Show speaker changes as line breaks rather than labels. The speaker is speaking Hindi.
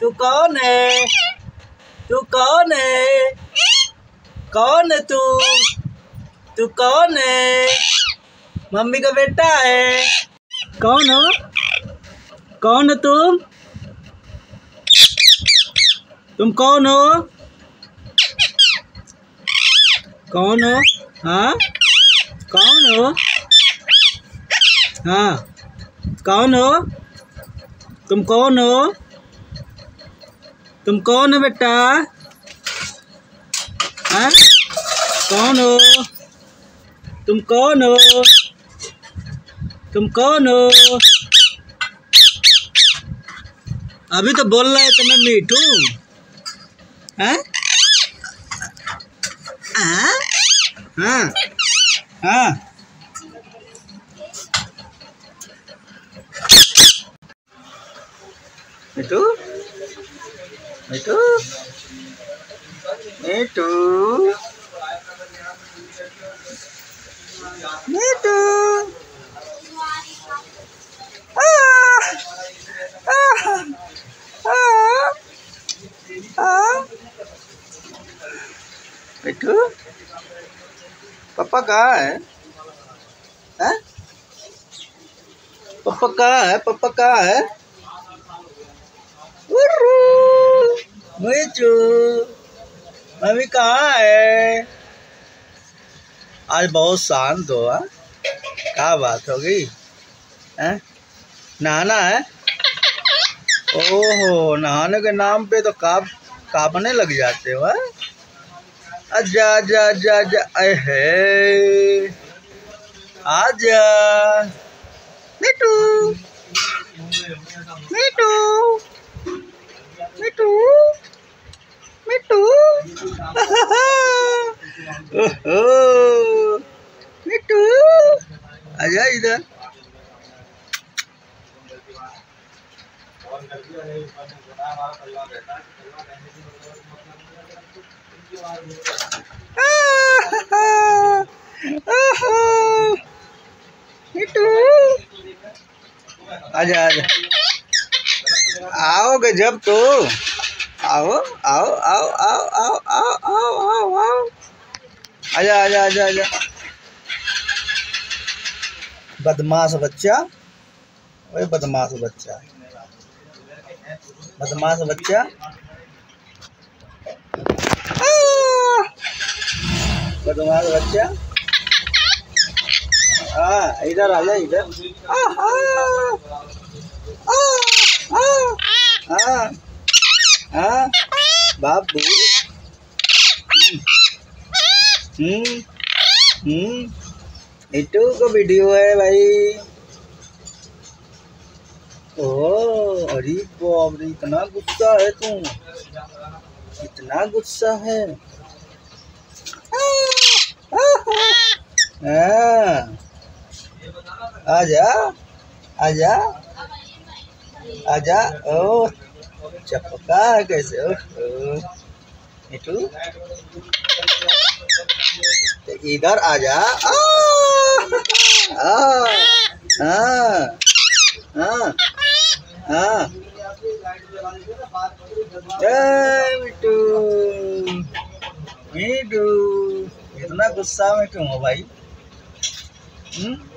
तू कौन है? तू कौन है? कौन है तू? तू कौन है? मम्मी का बेटा है। कौन हो? कौन हो तुम? तुम कौन हो? कौन हो? हाँ? कौन हो? हाँ? कौन हो? तुम कौन हो? तुम कौन हो बेटा? हाँ? कौन हो? तुम कौन हो? तुम कौन हो? अभी तो बोल रहे थे मैं मीठू। हाँ? हाँ? हाँ? हाँ? Mithu? itu. Itu. Itu. Ah. Ah. Ah. ah. Itu. Papa kah eh papa kah eh papa kah eh mummy कहाँ है? आज बहुत शांत हो हाँ? क्या बात हो गई हैं? नहाना है? ओहो, नहाने के नाम पे तो काप, कांपने लग जाते हो हाँ? आजा आजा आजा आजा अय है। आजा। मिठू मिठू मिठू मिठू ओहो। मिठू आजा इधर। आजा आजा आओगे जब तो। आओ आओ आओ आओ आओ आओ आओ आओ आओ। आजा आजा आजा आजा। बदमाश बच्चा। ओए, बदमाश बच्चा। बदमाश बच्चा। बदमाश बच्चा। हाँ इधर आ जा, इधर। बाबू हम्म। हम्म। हम्म। इटू को वीडियो है भाई। ओ अरे बाप रे, इतना गुस्सा है तू। इतना गुस्सा है। हाँ। आजा आजा आजा ओ चपका कैसे ओ मिठू। तो इधर आजा आ, हाँ हाँ हाँ। मिठू मिठू इतना गुस्सा में क्यों हो भाई। हम्म?